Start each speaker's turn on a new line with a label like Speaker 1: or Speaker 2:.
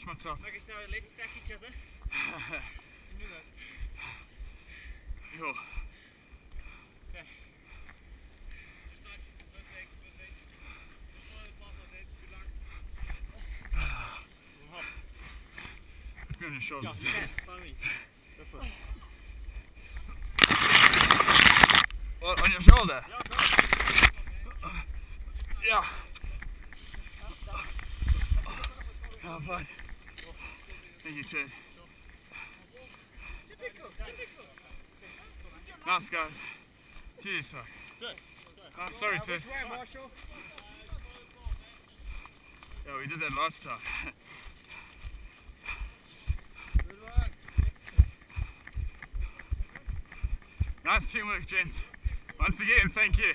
Speaker 1: touch my top.
Speaker 2: Okay, so let's stack each other.
Speaker 1: Yo. Go on your shoulders.
Speaker 2: Yeah, you can. Follow me. Go for it.
Speaker 1: What, on your shoulder? Yeah. Oh, fine. Thank you, Ted. Nice, guys. Cheers, sorry. Oh, sorry, Ted. Yeah, we did that last time. Nice teamwork, gents. Once again, thank you.